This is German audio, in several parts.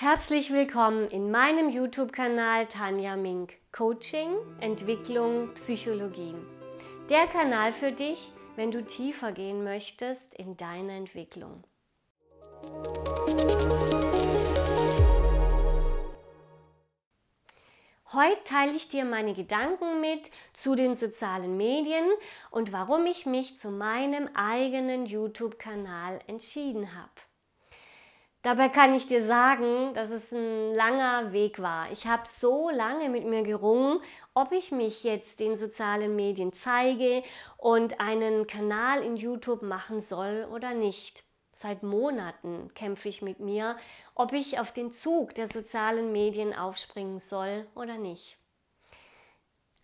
Herzlich willkommen in meinem YouTube-Kanal Tanja Mink. Coaching, Entwicklung, Psychologie. Der Kanal für dich, wenn du tiefer gehen möchtest in deiner Entwicklung. Heute teile ich dir meine Gedanken mit zu den sozialen Medien und warum ich mich zu meinem eigenen YouTube-Kanal entschieden habe. Dabei kann ich dir sagen, dass es ein langer Weg war. Ich habe so lange mit mir gerungen, ob ich mich jetzt den sozialen Medien zeige und einen Kanal in YouTube machen soll oder nicht. Seit Monaten kämpfe ich mit mir, ob ich auf den Zug der sozialen Medien aufspringen soll oder nicht.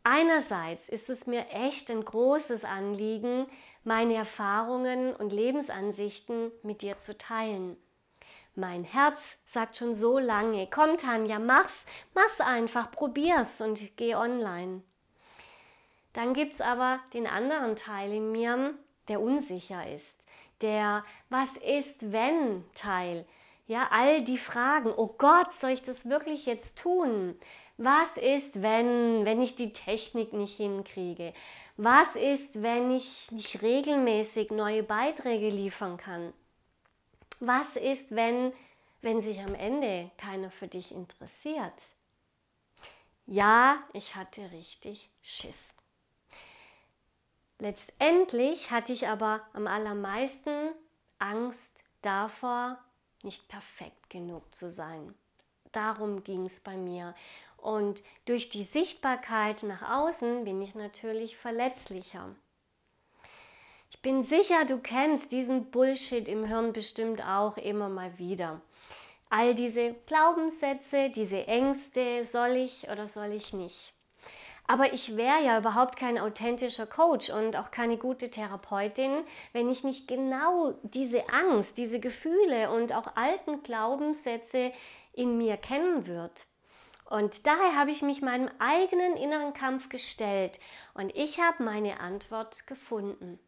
Einerseits ist es mir echt ein großes Anliegen, meine Erfahrungen und Lebensansichten mit dir zu teilen. Mein Herz sagt schon so lange, komm Tanja, mach's, mach's einfach, probier's und geh online. Dann gibt's aber den anderen Teil in mir, der unsicher ist, der Was ist wenn Teil. Ja, all die Fragen, oh Gott, soll ich das wirklich jetzt tun? Was ist, wenn, wenn ich die Technik nicht hinkriege? Was ist, wenn ich nicht regelmäßig neue Beiträge liefern kann? Was ist, wenn, wenn sich am Ende keiner für dich interessiert? Ja, ich hatte richtig Schiss. Letztendlich hatte ich aber am allermeisten Angst davor, nicht perfekt genug zu sein. Darum ging es bei mir. Und durch die Sichtbarkeit nach außen bin ich natürlich verletzlicher. Ich bin sicher, du kennst diesen Bullshit im Hirn bestimmt auch immer mal wieder. All diese Glaubenssätze, diese Ängste, soll ich oder soll ich nicht. Aber ich wäre ja überhaupt kein authentischer Coach und auch keine gute Therapeutin, wenn ich nicht genau diese Angst, diese Gefühle und auch alten Glaubenssätze in mir kennen würde. Und daher habe ich mich meinem eigenen inneren Kampf gestellt und ich habe meine Antwort gefunden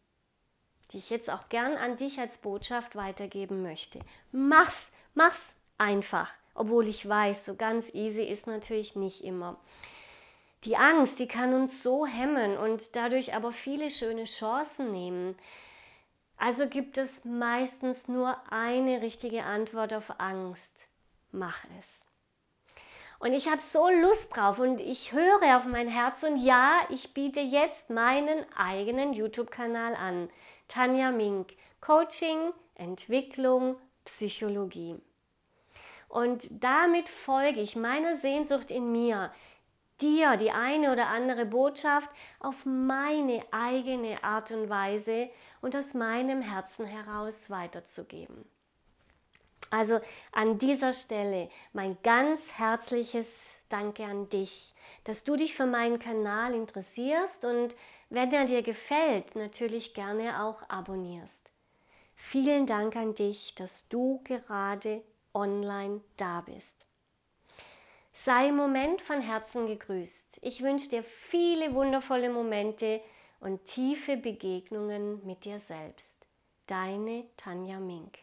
die ich jetzt auch gern an dich als Botschaft weitergeben möchte. Mach's, mach's einfach, obwohl ich weiß, so ganz easy ist natürlich nicht immer. Die Angst, die kann uns so hemmen und dadurch aber viele schöne Chancen nehmen. Also gibt es meistens nur eine richtige Antwort auf Angst. Mach es. Und ich habe so Lust drauf und ich höre auf mein Herz und ja, ich biete jetzt meinen eigenen YouTube-Kanal an. Tanja Mink, Coaching, Entwicklung, Psychologie. Und damit folge ich meiner Sehnsucht in mir, dir die eine oder andere Botschaft auf meine eigene Art und Weise und aus meinem Herzen heraus weiterzugeben. Also an dieser Stelle mein ganz herzliches Danke an dich, dass du dich für meinen Kanal interessierst und wenn er dir gefällt, natürlich gerne auch abonnierst. Vielen Dank an dich, dass du gerade online da bist. Sei im Moment von Herzen gegrüßt. Ich wünsche dir viele wundervolle Momente und tiefe Begegnungen mit dir selbst. Deine Tanja Mink.